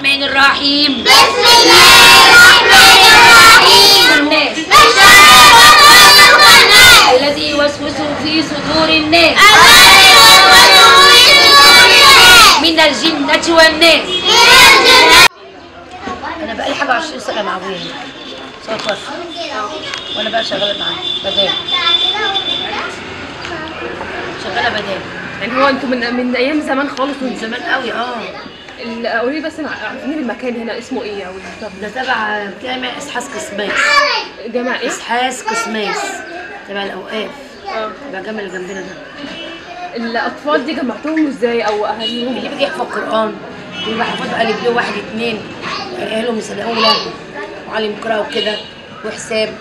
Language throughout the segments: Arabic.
الرحمن الرحيم. بسم الله الرحمن الرحيم. الناس. الذي يوسوس في صدور الناس. الذي يوسوس في صدور الناس من الجنة والناس. من الجنة أنا بقالي حاجة 20 سنة مع سواء توفى وأنا بقى شغالة معاه. بدال. شغالة بدال. يعني هو أنتوا من من أيام زمان خالص من زمان قوي. آه. قولي لي بس عارفين المكان هنا اسمه إيه أو ال- ده تبع جامع إسحاس قسماس. جامع إيه؟ إسحاس قسماس. تبع الأوقاف. آه. تبع الجامع اللي جنبنا ده. الأطفال دي جمعتوهم إزاي أو أهاليهم؟ اللي بيجي يحفظ قرآن. بيبقى حافظ ألف ب واحد اتنين. اهلهم مثل اولى وعلم قراءة وكده. وحساب.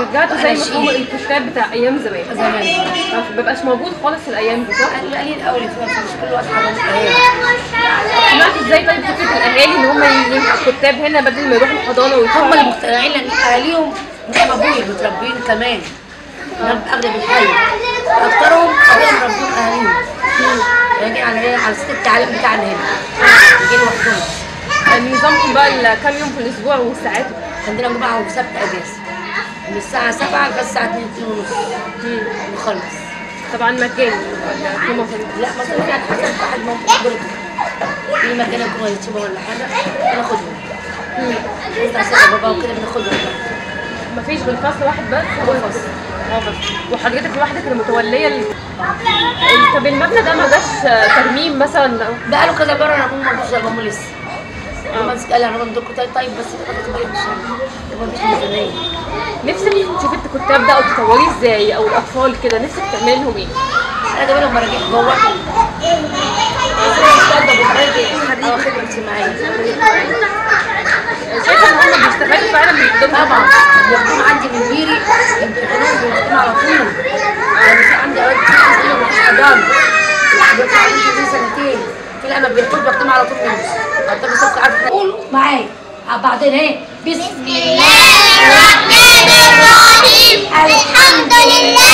رجعتوا زي مفهوم شيء. الكتاب بتاع أيام زمان. زمان. ما بيبقاش موجود خالص الأيام دي صح؟ قليل قوي في مش كل حافظ أيام سمعتوا إزاي طيب فكرة الأهالي إن هم يبقوا كتاب هنا بدل ما يروحوا الحضانة هم ويدفعوا اللي مقتنعين لأن اهاليهم ما ابويا متربيين كمان. أغلب الحي. أكترهم اغلب مربيين أهاليهم. يعني على إيه على سكه التعليم بتاعنا هنا. يجي لوحدهم. يعني نظامكم بقى كام يوم في الأسبوع والساعات عندنا جمعه وسبت أجازة. من الساعة 7 لغاية الساعة 2 2 ونص نخلص. طبعا مجاني ولا في مصاريف لا مثلا يعني حسب واحد ممكن يقدر في مكان يكون يتشبه ولا حاجة بناخدهم انت عشان بابا وكده بناخدهم مفيش غير فصل واحد بس هو الفصل. آه بس وحضرتك لوحدك اللي ال... ال- طب المبنى ده ما جاش ترميم مثلا؟ بقاله كذا مره أنا ما ابقى لسه. لما قال أنا عندكم طيب طيب بس أنا كنت بحب الشغل ما فيش ميزانيه نفسك تشوفي الكتاب ده أو تطوريه إزاي؟ أو الأطفال كده نفسك تعملي لهم إيه؟ أنا جايبه لهم مراجيح جوه. خدمة اجتماعية. شايفة إن هم بيستفادوا فعلا من الكتاب طبعا. بياخدوهم عندي من بيري يمتحنوهم بياخدوهم على طول. يعني في عندي أوقات كتير بيستلموا من الحضانه دلوقتي عندي في سنتين. في على طول حتى بس معايا. بعدين إيه؟ بسم الله الرحمن الرحيم. الحمد لله.